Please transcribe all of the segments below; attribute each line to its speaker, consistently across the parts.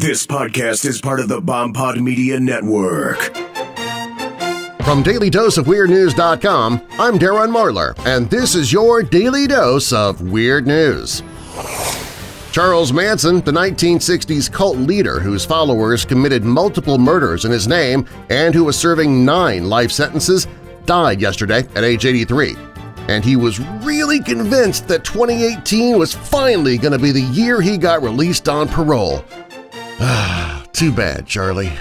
Speaker 1: This podcast is part of the Bomb Pod Media Network.
Speaker 2: From DailyDoseOfWeirdNews.com, I'm Darren Marlar, and this is your Daily Dose of Weird News. Charles Manson, the 1960s cult leader whose followers committed multiple murders in his name and who was serving nine life sentences, died yesterday at age 83. And he was really convinced that 2018 was finally going to be the year he got released on parole. Too bad, Charlie.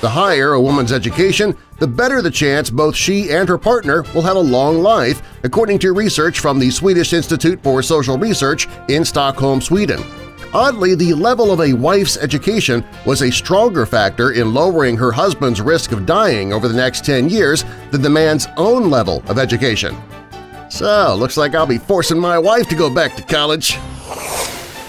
Speaker 2: The higher a woman's education, the better the chance both she and her partner will have a long life, according to research from the Swedish Institute for Social Research in Stockholm, Sweden. Oddly, the level of a wife's education was a stronger factor in lowering her husband's risk of dying over the next 10 years than the man's own level of education. So, looks like I'll be forcing my wife to go back to college.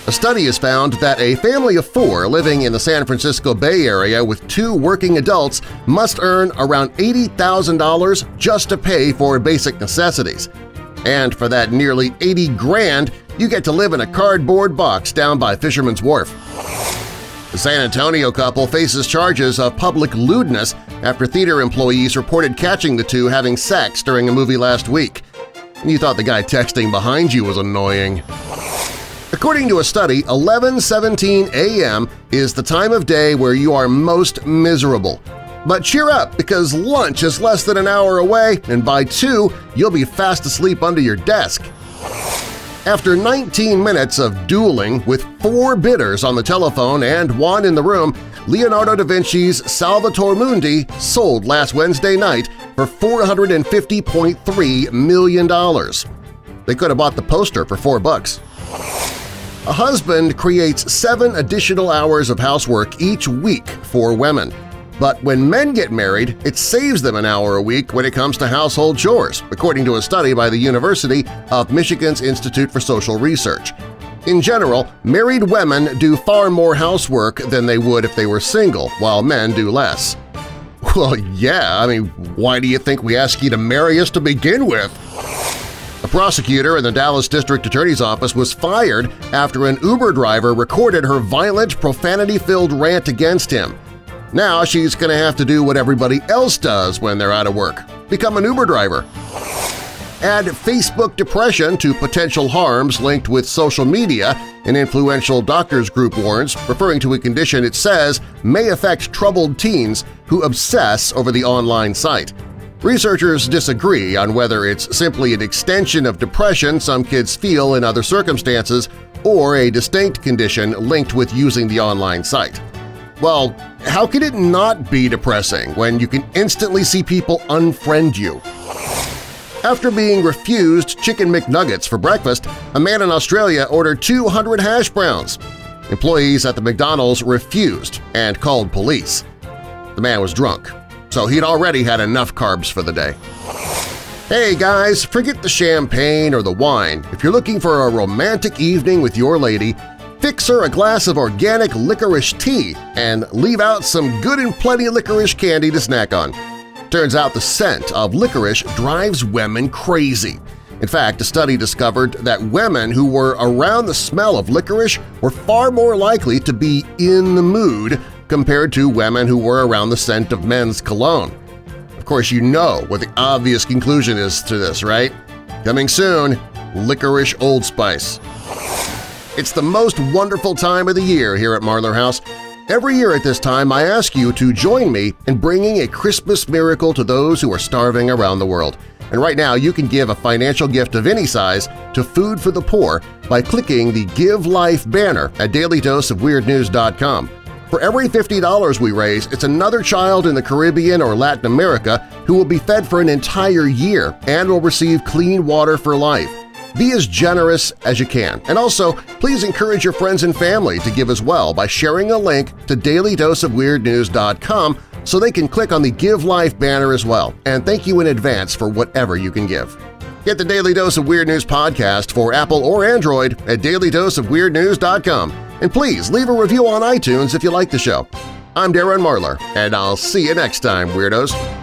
Speaker 2: A study has found that a family of four living in the San Francisco Bay Area with two working adults must earn around $80,000 just to pay for basic necessities. And for that nearly 80 grand, you get to live in a cardboard box down by Fisherman's Wharf. The San Antonio couple faces charges of public lewdness after theater employees reported catching the two having sex during a movie last week. You thought the guy texting behind you was annoying. According to a study, 11:17 a.m. is the time of day where you are most miserable. But cheer up because lunch is less than an hour away and by 2 you'll be fast asleep under your desk. After 19 minutes of dueling with four bidders on the telephone and one in the room, Leonardo da Vinci's Salvator Mundi sold last Wednesday night for $450.3 million. They could have bought the poster for four bucks. A husband creates seven additional hours of housework each week for women. But when men get married, it saves them an hour a week when it comes to household chores, according to a study by the University of Michigan's Institute for Social Research. In general, married women do far more housework than they would if they were single, while men do less. Well, yeah, I mean, why do you think we ask you to marry us to begin with? A prosecutor in the Dallas District Attorney's Office was fired after an Uber driver recorded her violent, profanity-filled rant against him. Now she's going to have to do what everybody else does when they're out of work – become an Uber driver. Add Facebook depression to potential harms linked with social media, an influential doctors group warns, referring to a condition it says may affect troubled teens who obsess over the online site. Researchers disagree on whether it's simply an extension of depression some kids feel in other circumstances or a distinct condition linked with using the online site. Well, how can it not be depressing when you can instantly see people unfriend you? After being refused Chicken McNuggets for breakfast, a man in Australia ordered 200 hash browns. Employees at the McDonald's refused and called police. The man was drunk so he'd already had enough carbs for the day. Hey guys, forget the champagne or the wine. If you're looking for a romantic evening with your lady, fix her a glass of organic licorice tea and leave out some good and plenty licorice candy to snack on. Turns out the scent of licorice drives women crazy. In fact, a study discovered that women who were around the smell of licorice were far more likely to be in the mood compared to women who were around the scent of men's cologne. Of course, you know what the obvious conclusion is to this, right? Coming soon, licorice Old Spice. It's the most wonderful time of the year here at Marlar House. Every year at this time, I ask you to join me in bringing a Christmas miracle to those who are starving around the world. And right now, you can give a financial gift of any size to Food for the Poor by clicking the Give Life banner at dailydoseofweirdnews.com. For every $50 we raise, it's another child in the Caribbean or Latin America who will be fed for an entire year and will receive clean water for life. Be as generous as you can. And also, please encourage your friends and family to give as well by sharing a link to dailydoseofweirdnews.com so they can click on the Give Life banner as well. And thank you in advance for whatever you can give. Get the Daily Dose of Weird News podcast for Apple or Android at dailydoseofweirdnews.com and please leave a review on iTunes if you like the show. I'm Darren Marlar, and I'll see you next time, Weirdos!